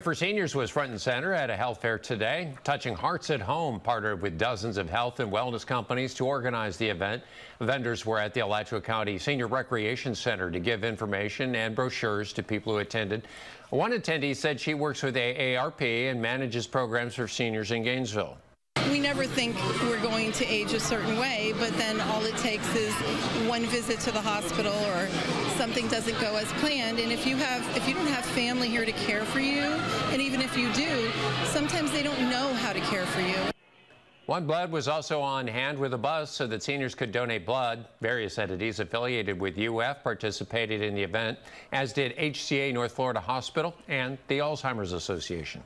For Seniors was front and center at a health fair today. Touching Hearts at Home partnered with dozens of health and wellness companies to organize the event. Vendors were at the Alachua County Senior Recreation Center to give information and brochures to people who attended. One attendee said she works with AARP and manages programs for seniors in Gainesville we never think we're going to age a certain way, but then all it takes is one visit to the hospital or something doesn't go as planned. And if you have, if you don't have family here to care for you, and even if you do, sometimes they don't know how to care for you. OneBlood was also on hand with a bus so that seniors could donate blood. Various entities affiliated with UF participated in the event, as did HCA North Florida Hospital and the Alzheimer's Association.